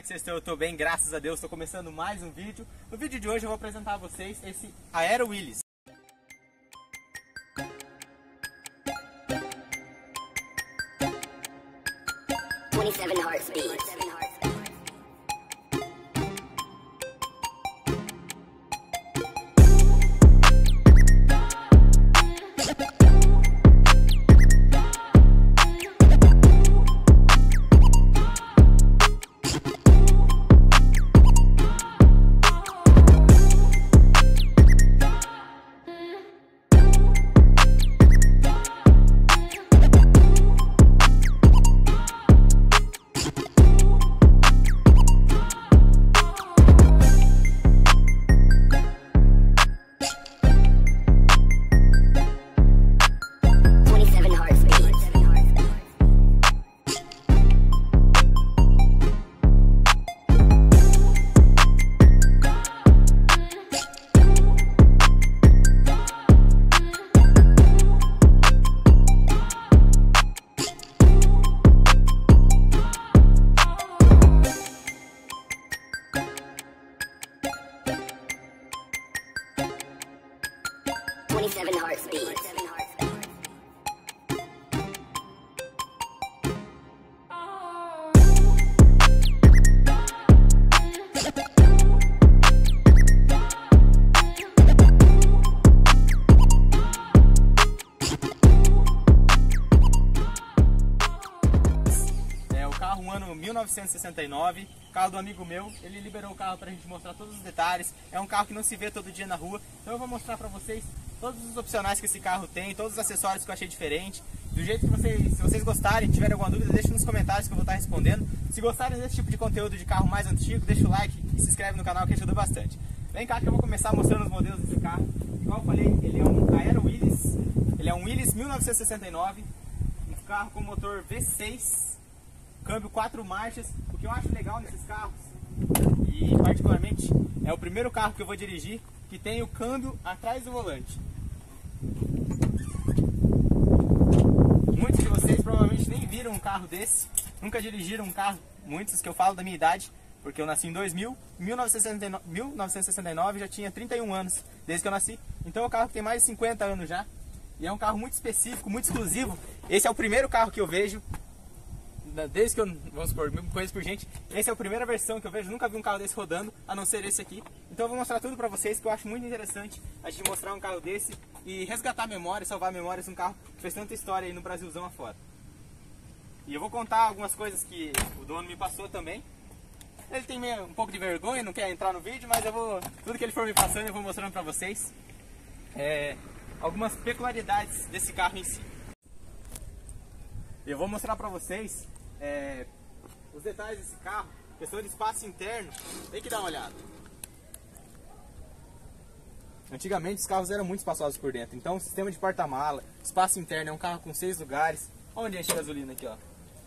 é que vocês estão? Eu tô bem, graças a Deus. Estou começando mais um vídeo. No vídeo de hoje eu vou apresentar a vocês esse Aero Willys. Twenty-seven heartbeats. 1969, carro do amigo meu. Ele liberou o carro pra gente mostrar todos os detalhes. É um carro que não se vê todo dia na rua. Então eu vou mostrar pra vocês todos os opcionais que esse carro tem, todos os acessórios que eu achei diferente. Do jeito que vocês, se vocês gostarem, tiverem alguma dúvida, deixem nos comentários que eu vou estar respondendo. Se gostarem desse tipo de conteúdo de carro mais antigo, deixa o like e se inscreve no canal que ajuda bastante. Vem cá que eu vou começar mostrando os modelos desse carro. Igual eu falei, ele é um Aero Willys. Ele é um Willys 1969, um carro com motor V6, câmbio 4 marchas. Que eu acho legal nesses carros, e particularmente é o primeiro carro que eu vou dirigir que tem o câmbio atrás do volante. Muitos de vocês provavelmente nem viram um carro desse, nunca dirigiram um carro, muitos que eu falo da minha idade, porque eu nasci em 2000, em 1969, 1969 já tinha 31 anos desde que eu nasci, então é um carro que tem mais de 50 anos já, e é um carro muito específico, muito exclusivo. Esse é o primeiro carro que eu vejo desde que eu, vamos supor, me conheço por gente, essa é a primeira versão que eu vejo, nunca vi um carro desse rodando, a não ser esse aqui. Então eu vou mostrar tudo pra vocês, que eu acho muito interessante a gente mostrar um carro desse e resgatar memórias, salvar memórias de um carro que fez tanta história aí no Brasilzão afora. E eu vou contar algumas coisas que o dono me passou também. Ele tem meio, um pouco de vergonha, não quer entrar no vídeo, mas eu vou, tudo que ele for me passando eu vou mostrando pra vocês. É, algumas peculiaridades desse carro em si. Eu vou mostrar pra vocês é, os detalhes desse carro, questão de espaço interno, tem que dar uma olhada. Antigamente os carros eram muito espaçosos por dentro, então o sistema de porta-mala, espaço interno é um carro com seis lugares. Onde enche gasolina aqui, ó.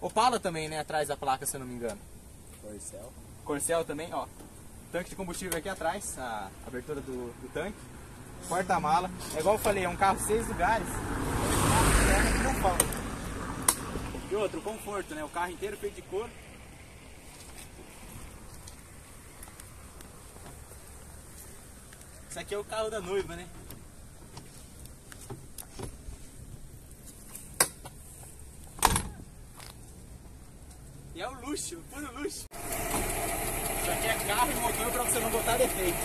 Opala também, né, atrás da placa, se eu não me engano. Corcel. Corcel também, ó. Tanque de combustível aqui atrás, a abertura do, do tanque. Porta-mala. É igual eu falei, é um carro seis lugares. Espaço interno que não falta. Outro, conforto, né? O carro inteiro feito de couro. Isso aqui é o carro da noiva, né? E é o luxo, puro luxo. Isso aqui é carro e motor pra você não botar defeito.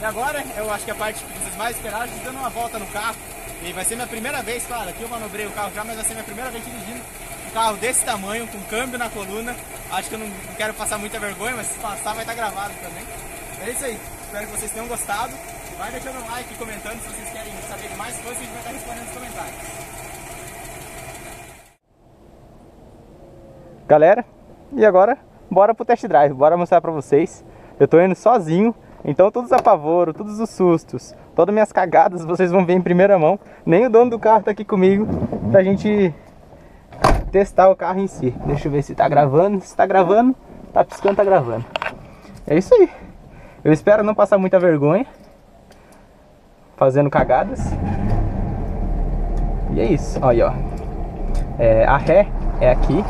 E agora, eu acho que a parte que vocês mais esperaram, é dando uma volta no carro. E vai ser minha primeira vez, claro, aqui eu manobrei o carro já, mas vai ser minha primeira vez dirigindo um carro desse tamanho, com câmbio na coluna. Acho que eu não, não quero passar muita vergonha, mas se passar vai estar gravado também. É isso aí, espero que vocês tenham gostado. Vai deixando um like e comentando se vocês querem saber de mais coisas, a gente vai estar respondendo nos comentários. Galera, e agora bora pro test drive, bora mostrar pra vocês. Eu tô indo sozinho, então todos os apavoros, todos os sustos, todas minhas cagadas vocês vão ver em primeira mão. Nem o dono do carro tá aqui comigo pra gente testar o carro em si. Deixa eu ver se tá gravando. Se tá gravando, tá piscando, tá gravando. É isso aí. Eu espero não passar muita vergonha fazendo cagadas. E é isso, olha, ó. É, a ré é aqui.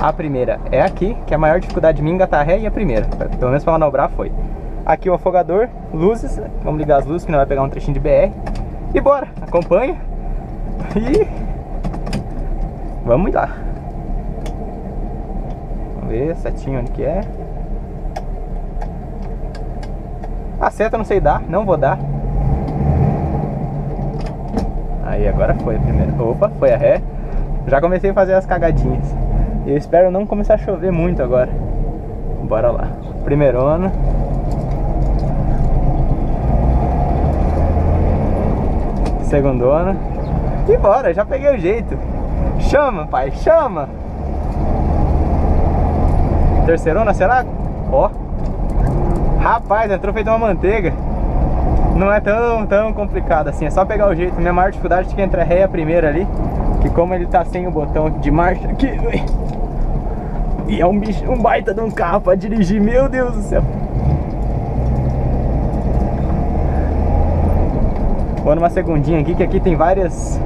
A primeira é aqui, que é a maior dificuldade de mim engatar ré e a primeira. Pelo menos para manobrar foi. Aqui o afogador, luzes, vamos ligar as luzes que não vai pegar um trechinho de BR. E bora, acompanha. E vamos lá. Vamos ver setinho onde que é. A seta eu não sei dar, não vou dar. Aí agora foi a primeira. Opa, foi a ré. Já comecei a fazer as cagadinhas. Eu espero não começar a chover muito agora. Bora lá. Primeirona. Segundona. E bora, já peguei o jeito. Chama, pai, chama. Terceirona, será? Ó. Rapaz, entrou feito uma manteiga. Não é tão, tão complicado assim, é só pegar o jeito. Minha maior dificuldade é que entra ré a primeira ali. Que como ele tá sem o botão de marcha aqui. E é um bicho, um baita de um carro pra dirigir, meu Deus do céu. Vou numa segundinha aqui, que aqui tem várias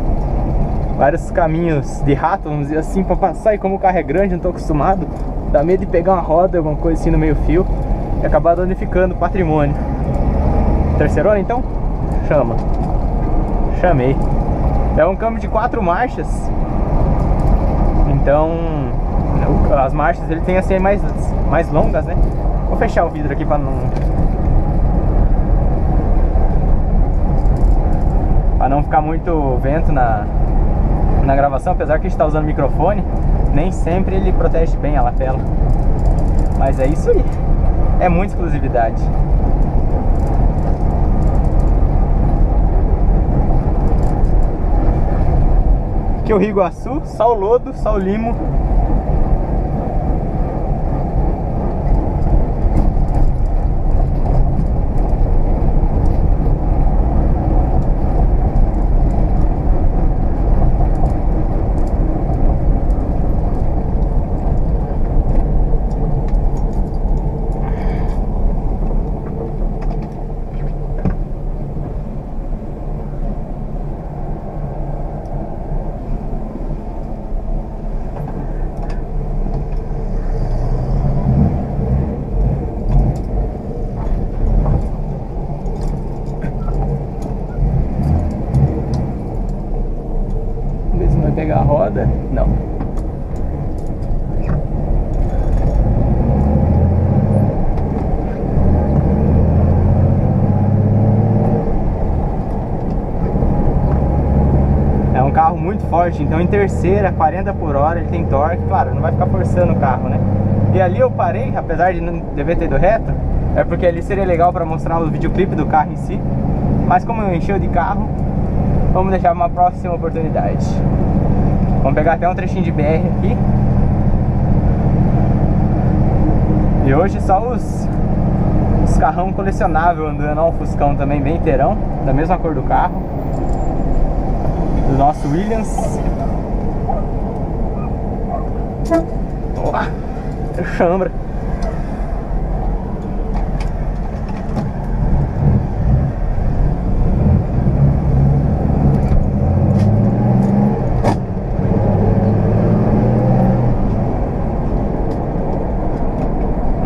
vários caminhos de rato, vamos dizer assim, pra passar. E como o carro é grande, não tô acostumado, dá medo de pegar uma roda, alguma coisa assim no meio fio e acabar danificando o patrimônio. Terceirona então? Chama. Chamei. É um câmbio de quatro marchas. Então, as marchas ele tem assim mais, mais longas, né? Vou fechar o vidro aqui para não não ficar muito vento na, na gravação, apesar que a gente está usando microfone, nem sempre ele protege bem a lapela. Mas é isso aí. É muita exclusividade. Aqui é o Rio Iguaçu, só o lodo, só o limo pegar a roda. Não. É um carro muito forte, então em terceira, 40 por hora, ele tem torque. Claro, não vai ficar forçando o carro, né? E ali eu parei, apesar de não dever ter ido reto, é porque ali seria legal para mostrar o videoclipe do carro em si. Mas como eu encheu de carro, vamos deixar uma próxima oportunidade. Vamos pegar até um trechinho de BR aqui. E hoje só os, os carrão colecionável andando, ó, o Fuscão também bem inteirão, da mesma cor do carro. Nosso Williams. Boa! Chambra.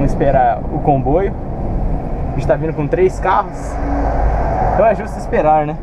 esperar o comboio. A gente tá vindo com três carros. Então é justo esperar, né?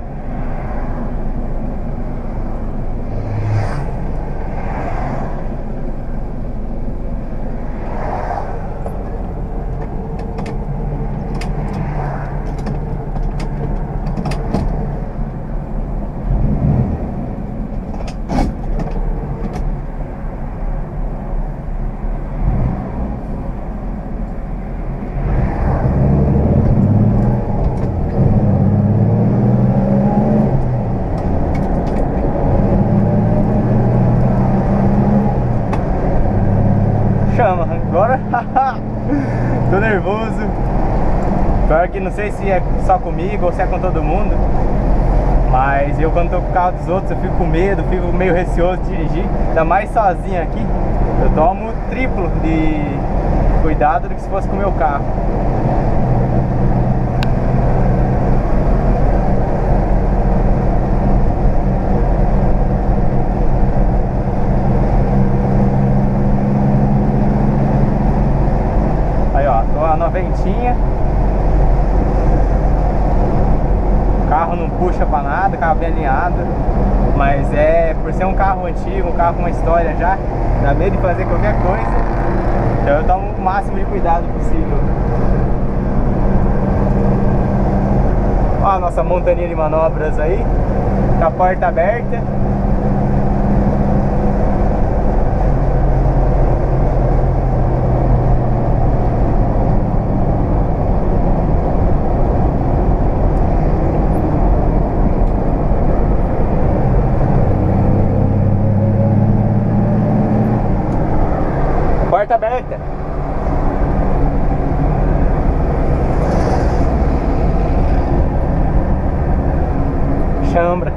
aqui, não sei se é só comigo ou se é com todo mundo, mas eu quando tô com o carro dos outros eu fico com medo, fico meio receoso de dirigir, ainda mais sozinho aqui, eu tomo o triplo de cuidado do que se fosse com o meu carro. Aí ó, tô a noventinha puxa pra nada, carro bem alinhado. Mas é, por ser um carro antigo, um carro com uma história já, dá medo de fazer qualquer coisa. Então eu tomo o máximo de cuidado possível. Ó a nossa montaninha de manobras aí, com a porta aberta. Porta aberta. Chambra.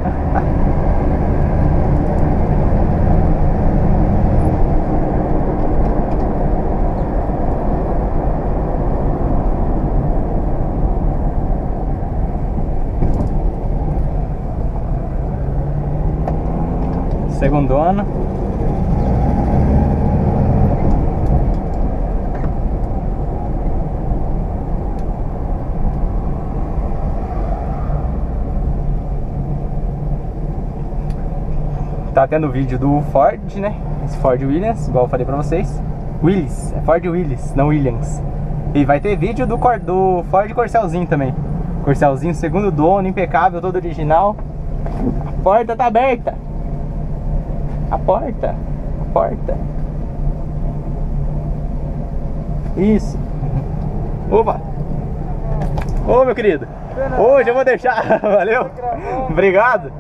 Segundo ano. Tá tendo vídeo do Ford, né? Esse Ford Williams, igual eu falei pra vocês. Willis, é Ford Willis, não Williams. E vai ter vídeo do, do Ford Corcelzinho também. Corcelzinho, segundo dono, impecável, todo original. A porta tá aberta. A porta. A porta. Isso. Opa. Ô, meu querido. Hoje eu vou deixar. Valeu. Obrigado.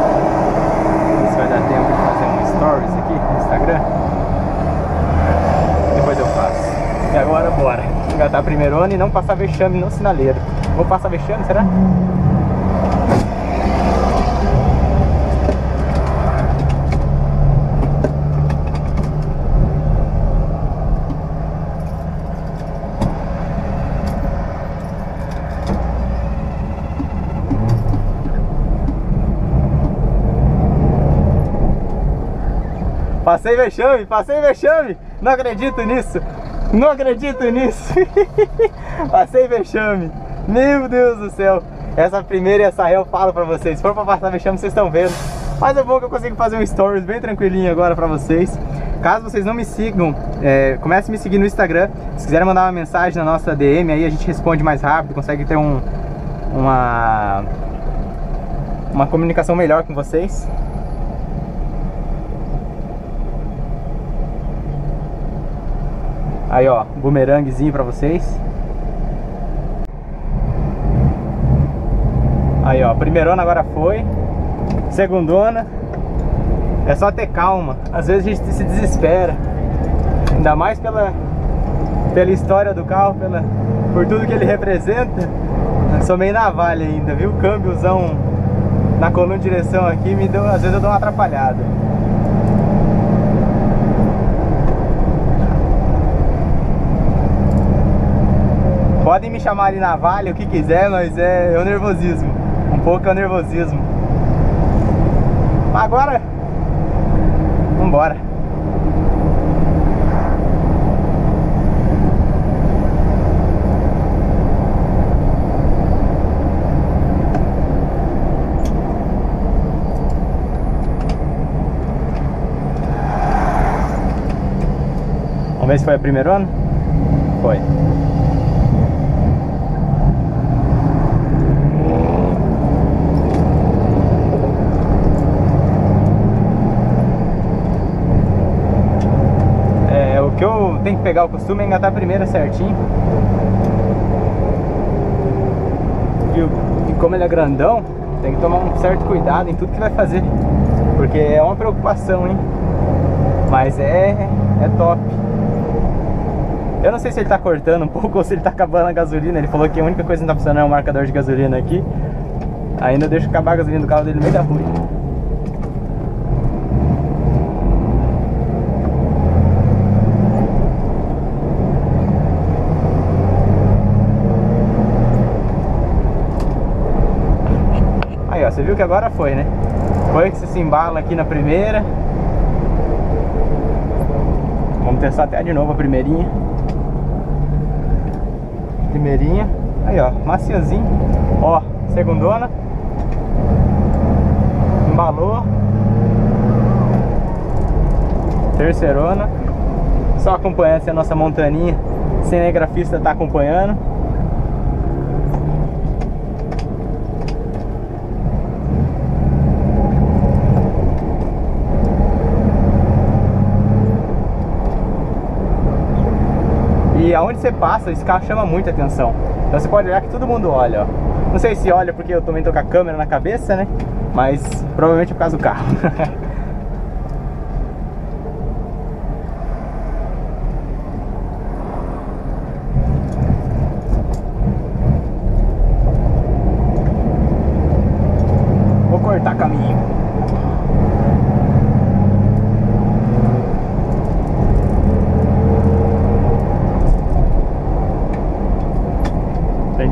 Ver se vai dar tempo de fazer um stories aqui no Instagram. Depois eu faço. E agora bora. Engatar primeiro e não passar vexame no sinaleiro. Vou passar vexame, será? Passei vexame, passei vexame. Não acredito nisso. Não acredito nisso. passei vexame. Meu Deus do céu. Essa primeira e essa ré eu falo pra vocês. Se for pra passar vexame, vocês estão vendo. Mas é bom que eu consigo fazer um stories bem tranquilinho agora pra vocês. Caso vocês não me sigam, é, comece a me seguir no Instagram. Se quiserem mandar uma mensagem na nossa DM, aí a gente responde mais rápido, consegue ter um, uma, uma comunicação melhor com vocês. Aí ó, bumeranguezinho pra vocês. Aí ó, primeirona agora foi. Segundona. É só ter calma. Às vezes a gente se desespera. Ainda mais pela, pela história do carro, pela, por tudo que ele representa. Eu sou meio navalha ainda, viu? Câmbiozão na coluna de direção aqui, me deu, às vezes eu dou uma atrapalhada. Podem me chamar de navalha, o que quiser, mas é, é o nervosismo. Um pouco é o nervosismo. Agora, vambora. Vamos ver se foi a primeira ano? Foi. É, o que eu tenho que pegar o costume engatar a primeira certinho. E, e como ele é grandão, tem que tomar um certo cuidado em tudo que vai fazer. Porque é uma preocupação, hein? Mas é, é top. Eu não sei se ele tá cortando um pouco ou se ele tá acabando a gasolina. Ele falou que a única coisa que não tá funcionando é o marcador de gasolina aqui. Ainda deixa acabar a gasolina do carro dele no meio da rua. Você viu que agora foi, né? Foi que você se embala aqui na primeira. Vamos testar até de novo a primeirinha. Primeirinha. Aí, ó, maciozinho. Ó, segundona. Embalou. Terceirona. Só acompanhando se a nossa montaninha cinegrafista tá acompanhando. E aonde você passa, esse carro chama muita atenção. Então você pode olhar que todo mundo olha, ó. Não sei se olha porque eu também tô com a câmera na cabeça, né? Mas provavelmente é por causa do carro.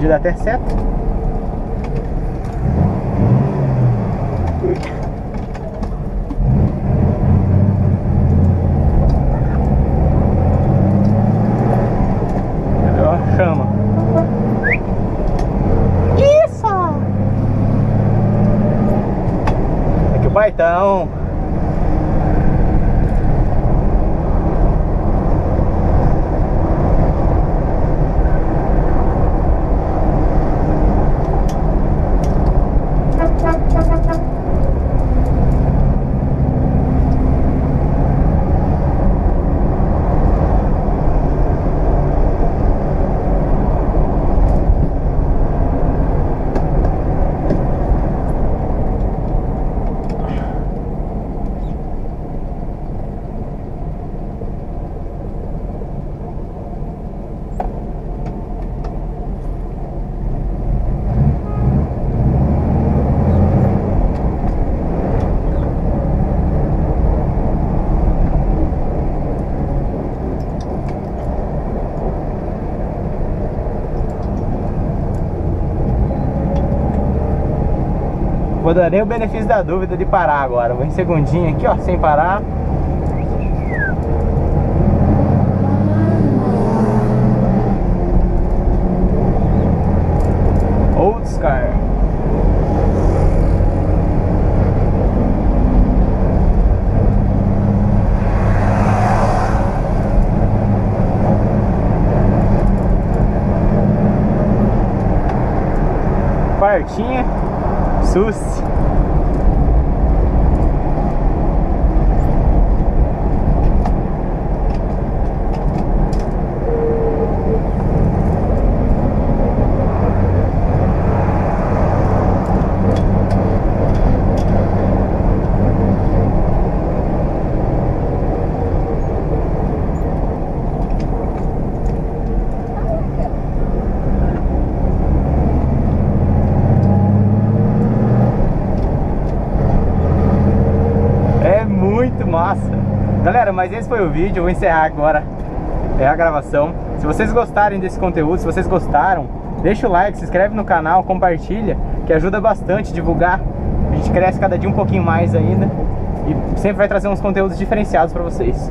Aprendi a dar até certo. Cadê a chama? Isso! É que o baitão. Vou dar nem o benefício da dúvida de parar agora. Vou em segundinho aqui, ó, sem parar. Old Scar. Quartinha. Sus. É muito massa. Galera, mas esse foi o vídeo. Vou encerrar agora é a gravação. Se vocês gostarem desse conteúdo, se vocês gostaram, deixa o like, se inscreve no canal, compartilha, que ajuda bastante a divulgar. A gente cresce cada dia um pouquinho mais ainda e sempre vai trazer uns conteúdos diferenciados para vocês.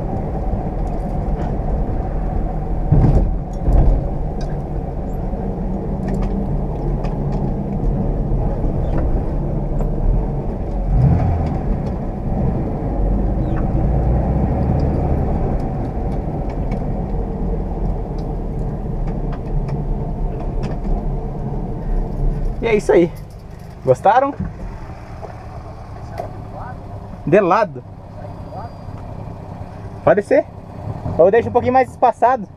É isso aí. Gostaram? De lado. Pode ser. Ou deixa um pouquinho mais espaçado.